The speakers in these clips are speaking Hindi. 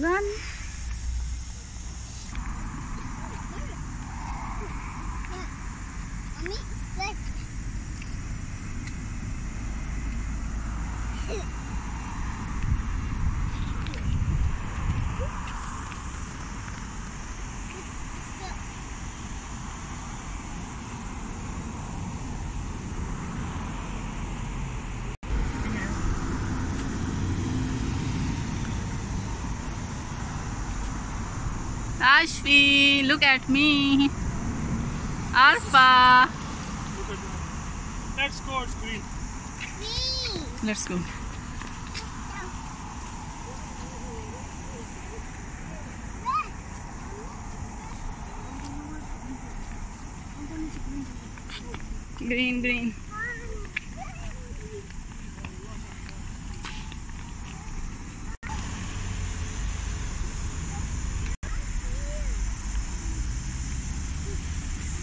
Run. Ashvi, look at me. Arfa. Let's go, it's green. Let's go. Green, green.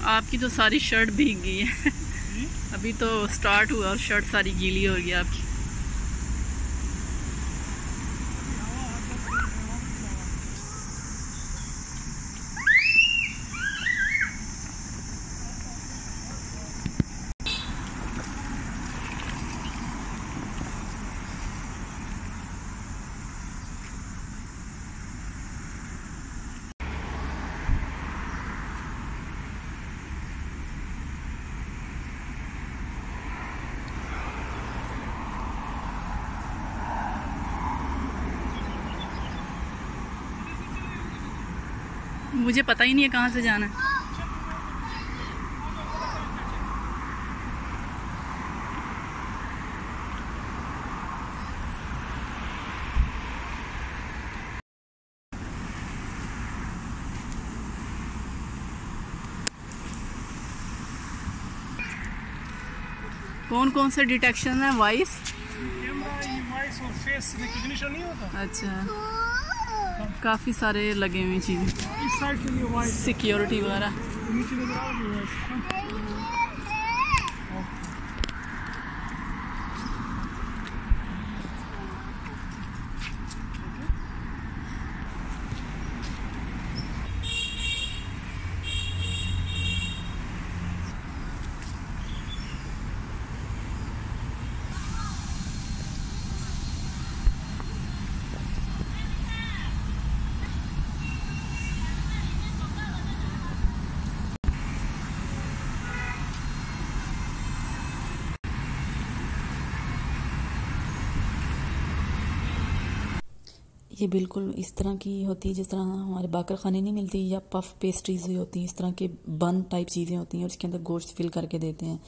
आपकी तो सारी शर्ट भीग गई है। अभी तो स्टार्ट हुआ और शर्ट सारी गीली हो गई आपकी। मुझे पता ही नहीं है कहाँ से जाना है। कौन कौन से डिटेक्शन है? वॉइस कैमरा वॉइस और फेस रिकग्निशन नहीं होता। अच्छा। काफ़ी सारे लगे हुए चीज़ें। सिक्योरिटी वगैरह। ये बिल्कुल इस तरह की होती है, जिस तरह हमारे बाकर खाने नहीं मिलती या पफ पेस्ट्रीज हुई होती हैं, इस तरह के बन टाइप चीज़ें होती हैं और इसके अंदर गोश्त फिल करके देते हैं।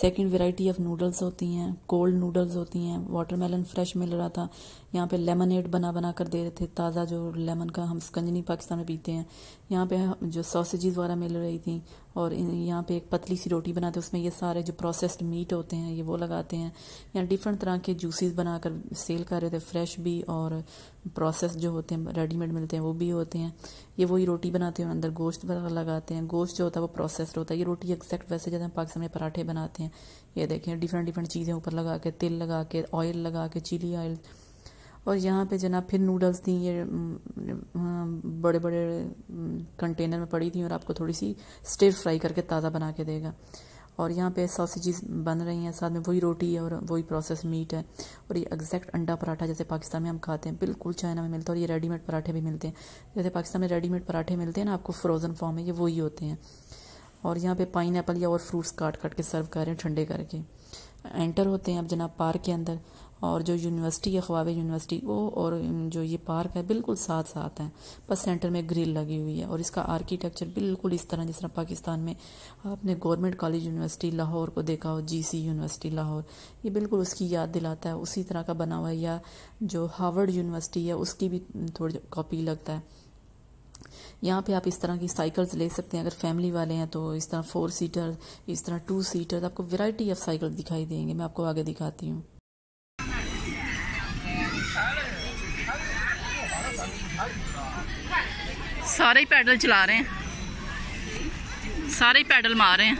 सेकंड वैरायटी ऑफ़ नूडल्स होती हैं कोल्ड नूडल्स होती हैं वाटरमेलन फ्रेश मिल रहा था, यहाँ पे लेमनेड बना बना कर दे रहे थे, ताज़ा जो लेमन का हम स्कंजनी पाकिस्तान में पीते हैं। यहाँ पे जो सॉसेजेस वगैरह मिल रही थी और यहाँ पे एक पतली सी रोटी बनाते हैं, उसमें ये सारे जो प्रोसेस्ड मीट होते हैं, ये वो लगाते हैं। या डिफरेंट तरह के जूसेस बनाकर सेल कर रहे थे फ्रेश भी और प्रोसेस जो होते हैं रेडीमेड मिलते हैं, वो भी होते हैं। ये वही रोटी बनाते हैं अंदर गोश्त वगैरह लगाते हैं। गोश्त जो होता है वो प्रोसेस्ड होता है। ये रोटी एक्जैक्ट वैसे जैसे हम पाकिस्तान में पराठे बनाते हैं। ये देखें डिफरेंट डिफरेंट चीज़ें ऊपर लगा के, तिल लगा के ऑयल लगा के चिली ऑयल और यहाँ पे जनाब फिर नूडल्स थी, ये बड़े बड़े कंटेनर में पड़ी थी और आपको थोड़ी सी स्टिर फ्राई करके ताज़ा बना के देगा। और यहाँ पे सॉसेजेस बन रही हैं, साथ में वही रोटी है और वही प्रोसेस मीट है। और ये एग्जैक्ट अंडा पराठा जैसे पाकिस्तान में हम खाते हैं, बिल्कुल चाइना में मिलता है और ये रेडीमेड पराठे भी मिलते हैं। जैसे पाकिस्तान में रेडीमेड पराठे मिलते हैं ना, आपको फ्रोज़न फॉर्म में, ये वही होते हैं। और यहाँ पे पाइन या और फ्रूट्स काट काट के सर्व कर रहे हैं ठंडे करके। एंटर होते हैं अब जनाब पार्क के अंदर। और जो यूनिवर्सिटी है ख्वाब यूनिवर्सिटी वो और जो ये पार्क है बिल्कुल साथ साथ हैं। बस सेंटर में ग्रिल लगी हुई है और इसका आर्किटेक्चर बिल्कुल इस तरह जिस तरह पाकिस्तान में आपने गवर्नमेंट कॉलेज यूनिवर्सिटी लाहौर को देखा हो जीसी यूनिवर्सिटी लाहौर, ये बिल्कुल उसकी याद दिलाता है, उसी तरह का बना हुआ है या जो हार्वर्ड यूनिवर्सिटी है उसकी भी थोड़ी कॉपी लगता है। यहाँ पे आप इस तरह की साइकिल्स ले सकते हैं, अगर फैमिली वाले हैं तो इस तरह फोर सीटर इस तरह टू सीटर आपको वैरायटी ऑफ़ साइकिल दिखाई देंगे, मैं आपको आगे दिखाती हूँ। सारे ही पैडल चला रहे हैं। सारे ही पैडल मार रहे हैं।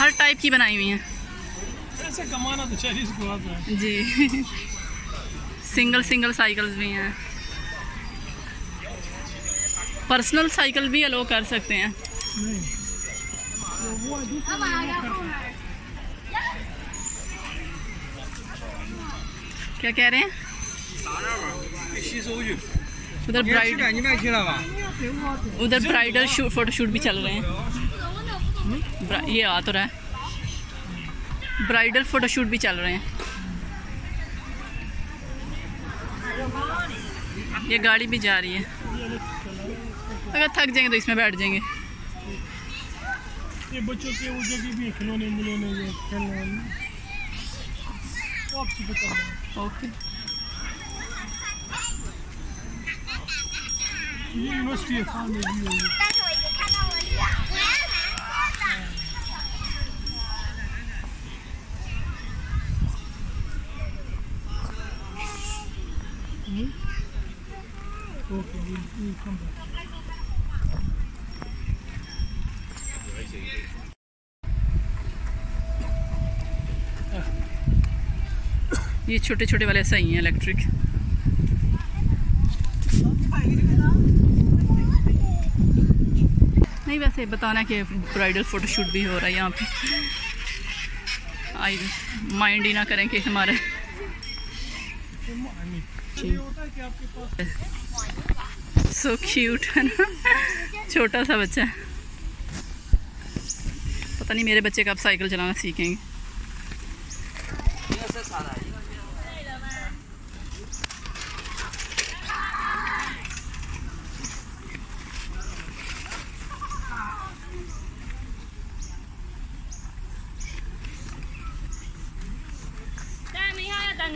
हर टाइप की बनाई हुई हैं। ऐसे कमाना तो चाहिए जी। सिंगल सिंगल साइकिल्स भी हैं। पर्सनल साइकिल भी अलो कर सकते हैं। क्या कह रहे हैं? उधर ब्राइड उधर ब्राइडल शूट फोटोशूट भी चल रहे हैं। ये आ तो रहा है। ब्राइडल फोटोशूट भी चल रहे हैं। ये गाड़ी भी जा रही है। अगर थक जाएँगे तो इसमें बैठ जाएँगे ये बच्चों के वो जगह भी है, खिलौने मिलौने ये खेलने वाले हूँ। ओके ये यूनिवर्सिटी है सामने भी है ये। 嗯 Okay, we'll, we'll come back. ये छोटे छोटे वाले सही हैं इलेक्ट्रिक नहीं, वैसे बताना कि ब्राइडल फोटोशूट भी हो रहा है यहाँ पे। आई माइंड ही ना करें कि हमारे सो क्यूट है ना? छोटा सा बच्चा। पता नहीं मेरे बच्चे कब साइकिल चलाना सीखेंगे।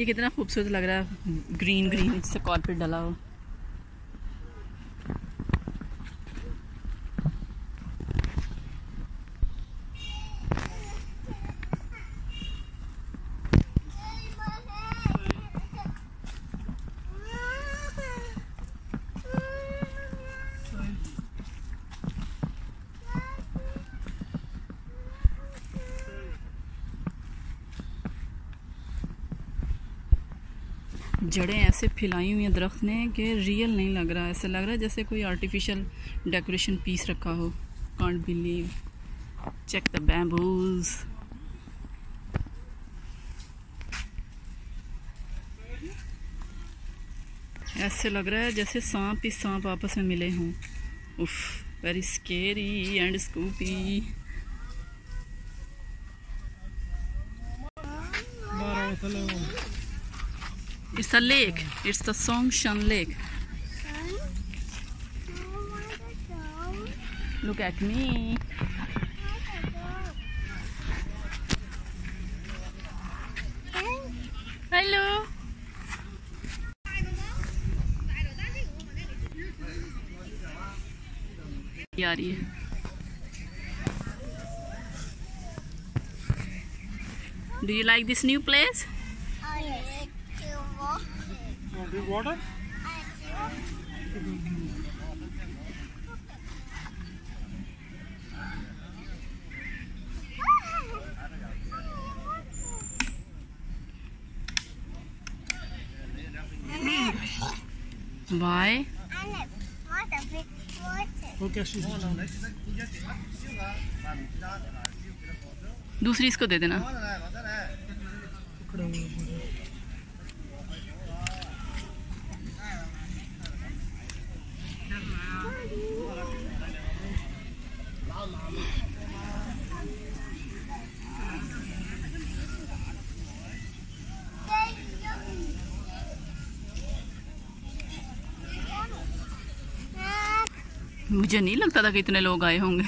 ये कितना खूबसूरत लग रहा है। ग्रीन ग्रीन इससे कॉर्पेट डला हो। जड़ें ऐसे फैलाई हुई हैं दरख्त ने कि रियल नहीं लग रहा। ऐसा लग रहा है जैसे कोई आर्टिफिशियल डेकोरेशन पीस रखा हो। Can't believe check the bamboos ऐसे लग रहा है जैसे सांप ही सांप आपस में मिले हों। उफ वेरी स्केरी एंड स्कूपी It's a lake. It's the Songshan Lake. Look at me. Hello. ये आ रही है Do you like this new place? चीज़ है? दूसरी इसको दे देना पकड़ा हुआ है। मुझे नहीं लगता था कि इतने लोग आए होंगे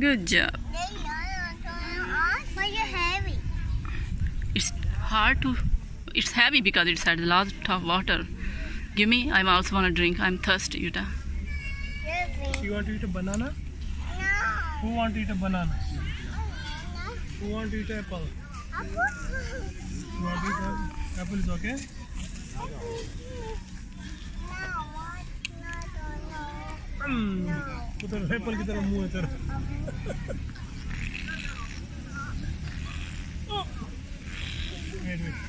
good job But you're heavy. it's hard to it's heavy because it's at the last of water give me i also want to drink i'm thirsty yuta Heavy. You want to eat a banana? No. Who want to eat a banana? No. Who want to eat apple? Apple. You want to eat apple? Apple is okay? No. What? No, no, no. Hmm. उधर एप्पल की तरह मुंह है तेरा Wait, wait.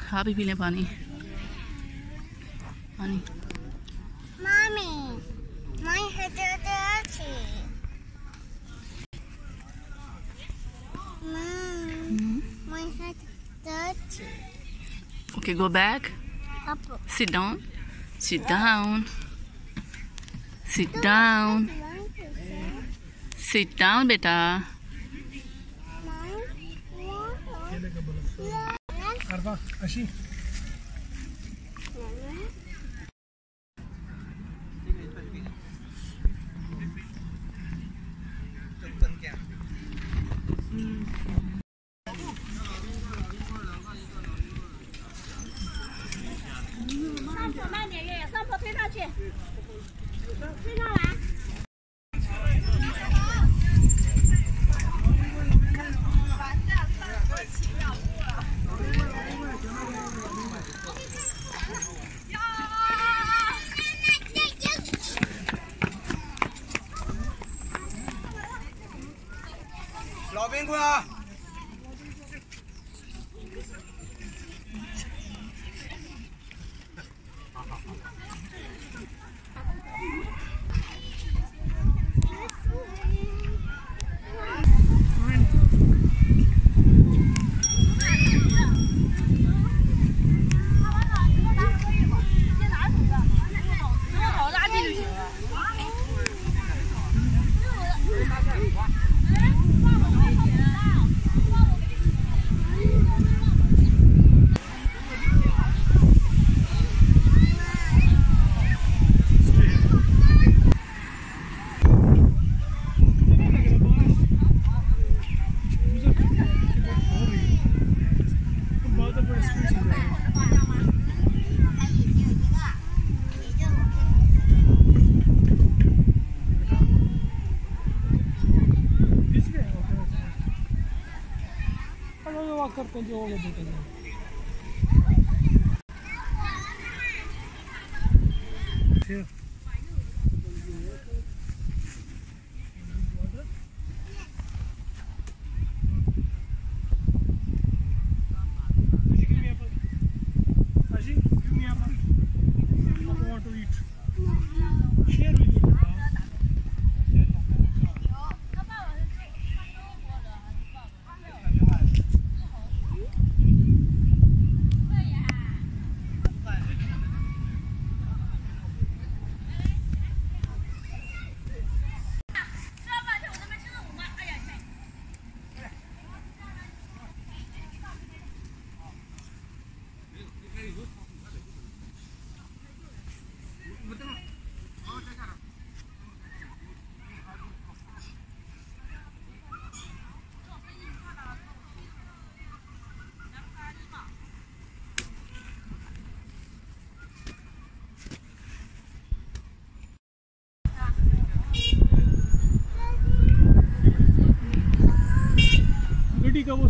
खा भी पी लें पानी पानी is dirty. okay go back sit down sit down sit down sit down beta केले का 烤冰棍啊。ಹೋಗೋದು का वो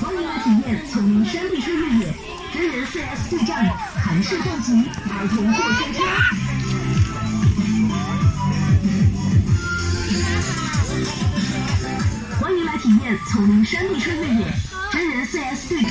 欢迎来体验丛林山地车越野，真人 4S 对战，韩式蹦极，儿童过山车。欢迎来体验丛林山地车越野，真人 CS 对